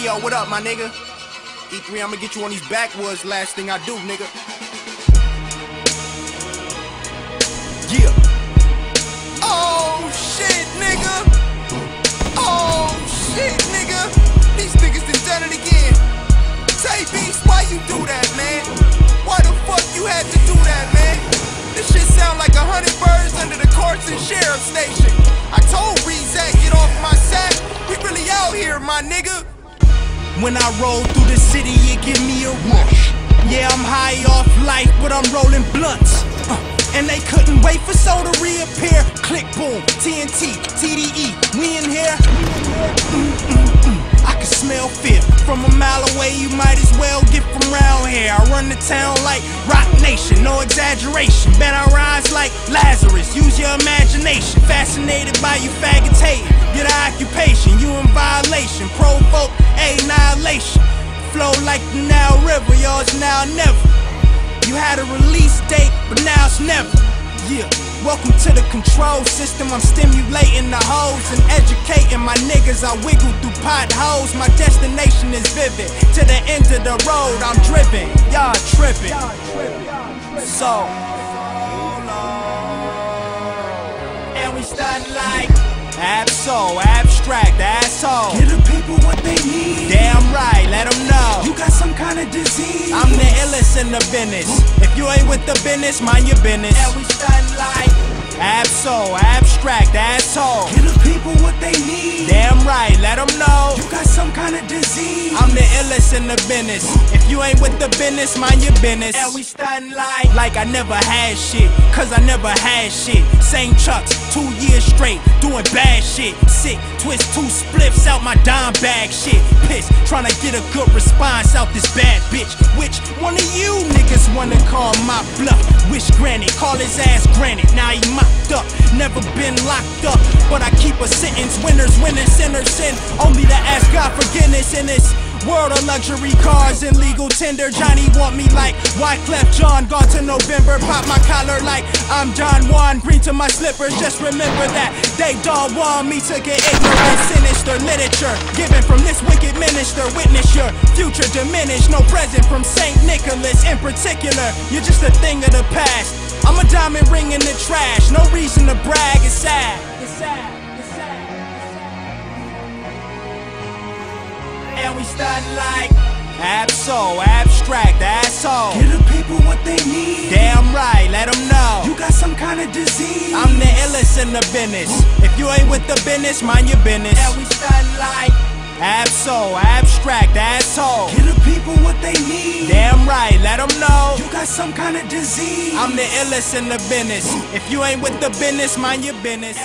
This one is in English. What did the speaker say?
Theo, what up, my nigga? E3, I'ma get you on these backwoods, last thing I do, nigga. Yeah. Oh, shit, nigga. Oh, shit, nigga. These niggas done done it again. Tae Beast, why you do that, man? Why the fuck you had to do that, man? This shit sound like a hundred birds under the courts and sheriff station. I told Rezac, get off my sack. We really out here, my nigga. When I roll through the city, it give me a rush. Yeah, I'm high off life, but I'm rolling blunts. Uh, and they couldn't wait for soda to reappear. Click boom, TNT, TDE, we in here. I can smell fear from a mile away. You might as well get from round here. I run the town like Roc Nation, no exaggeration. Bet I rise like Lazarus. Use your imagination. Fascinated by you faggots hating. Get an occupation, you in violation. Provoke annihilation. Flow like the Nile River, yours now or never. You had a release date, but now it's never. Yeah. Welcome to the control system. I'm stimulating the hoes and educating my niggas. I wiggle through potholes. My destination is vivid. To the end of the road, I'm driven. Y'all tripping. So, and we starting like Abso, abstract, asshole. Give the people what they need. Damn illest in the business. If you ain't with the business, mind your business. And we starting like Abso, abstract, asshole. Give the people what they need. Damn right, let them know. You got some kind of disease. I'm the illest in the business. If you ain't with the business, mind your business. And we starting like like I never had shit, cause I never had shit. Same chucks, two years doing bad shit. Sick, twist two spliffs out my dime bag shit. Piss, trying to get a good response out this bad bitch. Which one of you niggas wanna call my bluff? Wish granted, call his ass granted. Now he mocked up, never been locked up. But I keep a sentence, winners, winners, sinners, sin. Only to ask God forgiveness in this. World of luxury cars and legal tender. Johnny want me like Wyclef Jean. Gone to November. Pop my collar like I'm John Juan. Green to my slippers. Just remember that they don't want me to get ignorant. Sinister literature given from this wicked minister. Witness your future diminish. No present from Saint Nicholas in particular. You're just a thing of the past. I'm a diamond ring in the trash. No reason to brag. It's sad. It's sad. And we starting like Abso, abstract, asshole. Give the people what they need. Damn right, let them know. You got some kind of disease. I'm the illest in the business. If you ain't with the business, mind your business. And we starting like Abso, abstract, asshole. Give the people what they need. Damn right, let them know. You got some kind of disease. I'm the illest in the business. If you ain't with the business, mind your business.